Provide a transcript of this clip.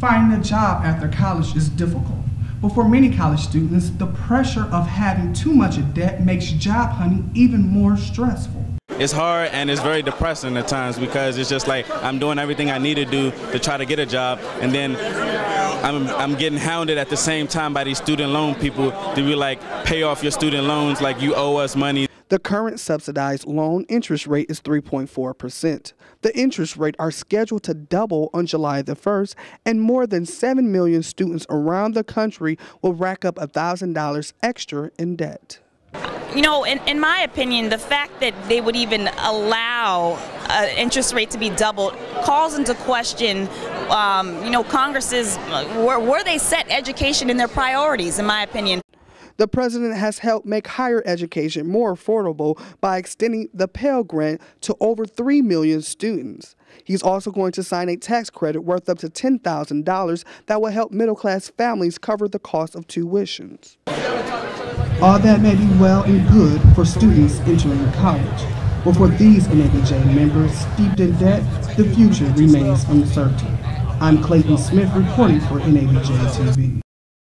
Finding a job after college is difficult, but for many college students, the pressure of having too much of debt makes job hunting even more stressful. It's hard and it's very depressing at times because it's just like I'm doing everything I need to do to try to get a job, and then I'm, I'm getting hounded at the same time by these student loan people to be like, pay off your student loans like you owe us money. The current subsidized loan interest rate is 3.4%. The interest rate are scheduled to double on July the 1st, and more than 7 million students around the country will rack up $1,000 extra in debt. You know, in, in my opinion, the fact that they would even allow an interest rate to be doubled calls into question, um, you know, Congress's, where, where they set education in their priorities, in my opinion. The president has helped make higher education more affordable by extending the Pell Grant to over 3 million students. He's also going to sign a tax credit worth up to $10,000 that will help middle class families cover the cost of tuitions. All that may be well and good for students entering college, but for these NABJ members steeped in debt, the future remains uncertain. I'm Clayton Smith reporting for NABJ TV.